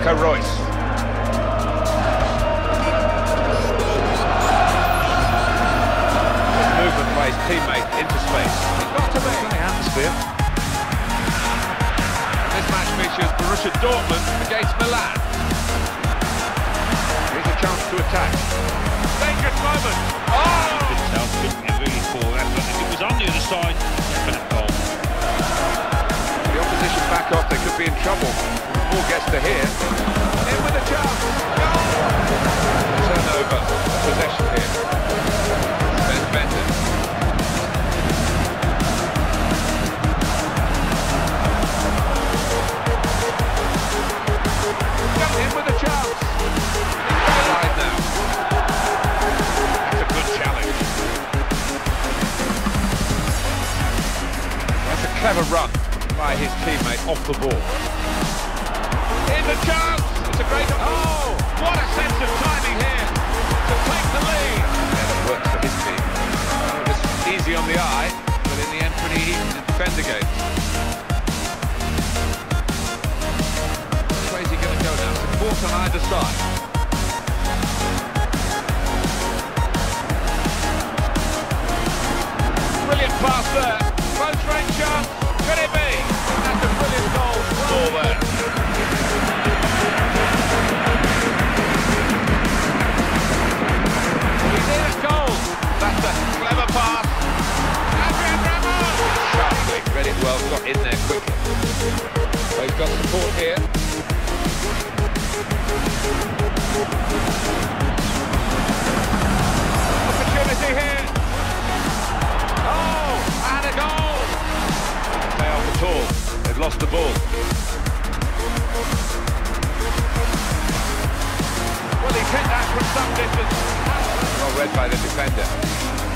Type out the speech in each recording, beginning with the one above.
Marco Reus. Good movement by his teammate into space. Got to be. Atmosphere. This match features Borussia Dortmund against Milan. Here's a chance to attack. Dangerous moment. Oh! To here. In with a chance. Goal! Turnover, possession here. Ben Benton. In with a chance. Wide now. That's a good challenge. That's a clever run by his teammate off the ball. In the chance! It's a great... Oh! What a sense of timing here to take the lead! That works for his team. Was easy on the eye, but in the end pretty easy to defend against. Is he going to go now? Support on either side. Brilliant pass there. Got support here. Opportunity here. Oh, and a goal! Pay off at all. They've lost the ball. Well, he hit that from some distance. Well read by the defender.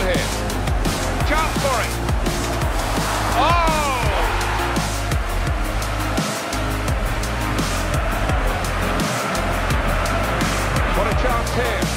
into here. Chance for it. Oh! What a chance here.